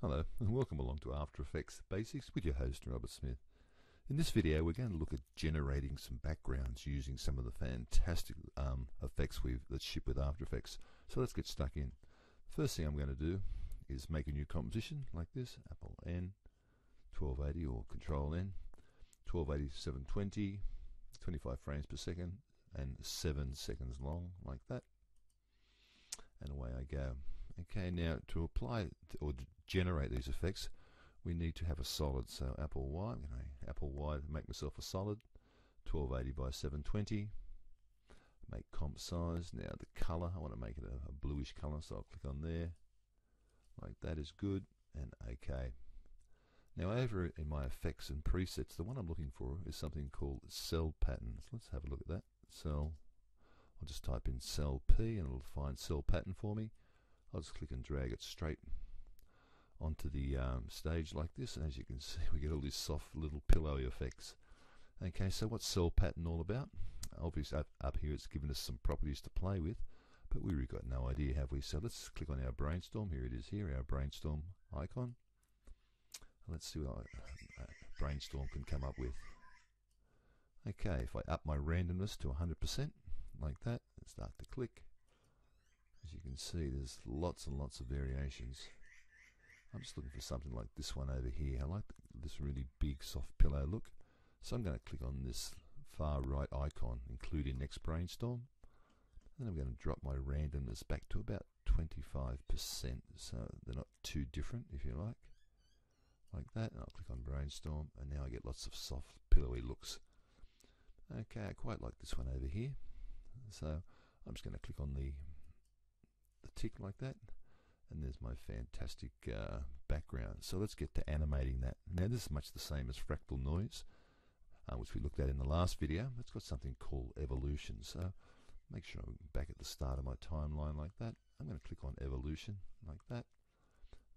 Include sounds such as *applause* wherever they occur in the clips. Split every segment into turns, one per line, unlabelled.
Hello and welcome along to After Effects Basics with your host Robert Smith. In this video we're going to look at generating some backgrounds using some of the fantastic um, effects we've that ship with After Effects. So let's get stuck in. First thing I'm going to do is make a new composition like this, Apple N 1280 or Control N 1280 720 25 frames per second and 7 seconds long like that and away I go. Okay, now to apply or generate these effects, we need to have a solid. So Apple Y, I'm going to Apple Y make myself a solid, 1280 by 720. Make comp size. Now the color, I want to make it a, a bluish color, so I'll click on there. Like that is good, and OK. Now over in my effects and presets, the one I'm looking for is something called cell patterns. Let's have a look at that. Cell. I'll just type in cell P and it'll find cell pattern for me. I'll just click and drag it straight onto the um, stage like this and as you can *laughs* see we get all these soft little pillowy effects. Okay so what's cell pattern all about? Obviously up, up here it's given us some properties to play with but we really got no idea have we? So let's click on our brainstorm. Here it is here our brainstorm icon. Let's see what our, uh, brainstorm can come up with. Okay if I up my randomness to 100% like that and start to click as you can see there's lots and lots of variations I'm just looking for something like this one over here. I like this really big soft pillow look. So I'm going to click on this far right icon, including next brainstorm. And I'm going to drop my randomness back to about 25%. So they're not too different, if you like. Like that. And I'll click on brainstorm. And now I get lots of soft, pillowy looks. Okay, I quite like this one over here. So I'm just going to click on the, the tick like that and there's my fantastic uh, background. So let's get to animating that. Now this is much the same as fractal noise, uh, which we looked at in the last video. It's got something called evolution. So make sure I'm back at the start of my timeline like that. I'm going to click on evolution like that.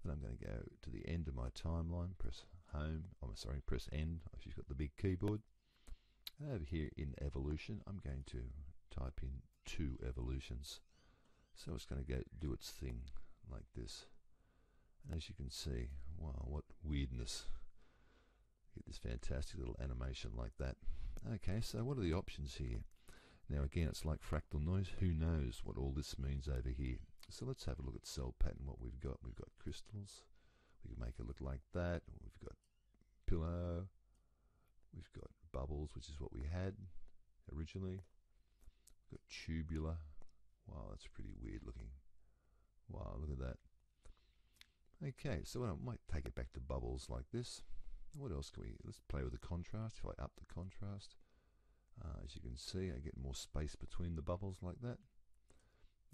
Then I'm going to go to the end of my timeline, press home, I'm oh, sorry, press end if you've got the big keyboard. And over here in evolution, I'm going to type in two evolutions. So it's going to go do its thing as you can see, wow, what weirdness. Get this fantastic little animation like that. Okay, so what are the options here? Now again, it's like fractal noise. Who knows what all this means over here? So let's have a look at cell pattern, what we've got. We've got crystals. We can make it look like that. We've got pillow. We've got bubbles, which is what we had originally. We've got tubular. Wow, that's pretty weird looking. Wow, look at that. Okay, so I might take it back to bubbles like this. What else can we, let's play with the contrast. If I up the contrast, uh, as you can see, I get more space between the bubbles like that.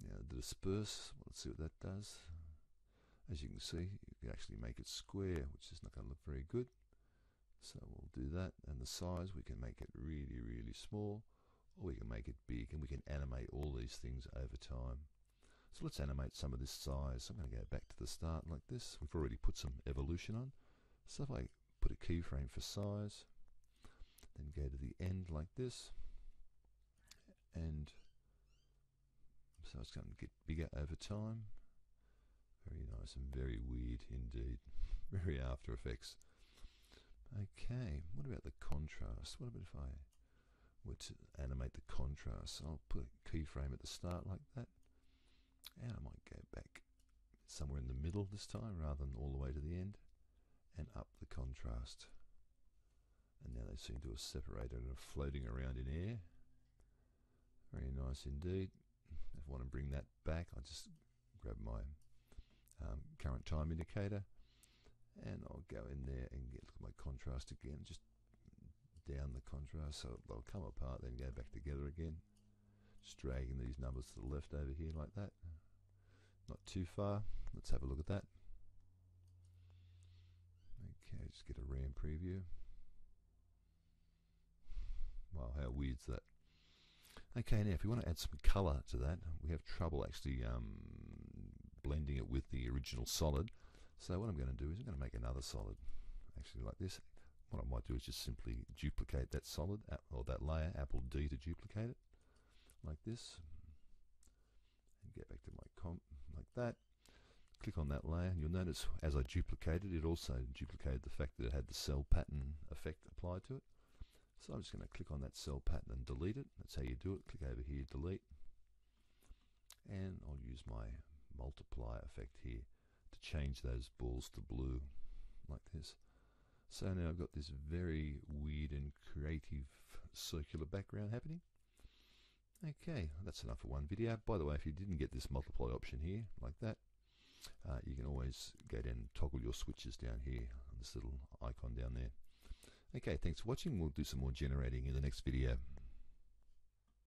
Now the disperse, let's see what that does. As you can see, you can actually make it square, which is not going to look very good. So we'll do that. And the size, we can make it really, really small, or we can make it big, and we can animate all these things over time. So let's animate some of this size. I'm going to go back to the start like this. We've already put some evolution on. So if I put a keyframe for size, then go to the end like this, and so it's going to get bigger over time. Very nice and very weird indeed. *laughs* Very After Effects. Okay, what about the contrast? What about if I were to animate the contrast? I'll put a keyframe at the start like that. And I might go back somewhere in the middle this time rather than all the way to the end and up the contrast. And now they seem to have separated and are floating around in air. Very nice indeed. If I want to bring that back, I'll just grab my um, current time indicator and I'll go in there and get my contrast again, just down the contrast so they'll come apart, then go back together again. Just dragging these numbers to the left over here like that. Not too far. Let's have a look at that. Okay, just get a RAM preview. Wow, how weird's that? Okay, now if we want to add some colour to that, we have trouble actually um, blending it with the original solid. So what I'm going to do is I'm going to make another solid, actually like this. What I might do is just simply duplicate that solid, or that layer, Apple D to duplicate it, like this. And get back to that. click on that layer and you'll notice as I duplicated it also duplicated the fact that it had the cell pattern effect applied to it. So I'm just going to click on that cell pattern and delete it. That's how you do it. Click over here, delete. And I'll use my multiply effect here to change those balls to blue like this. So now I've got this very weird and creative circular background happening. Okay, that's enough for one video. By the way, if you didn't get this multiply option here, like that, uh, you can always go down and toggle your switches down here on this little icon down there. Okay, thanks for watching. We'll do some more generating in the next video.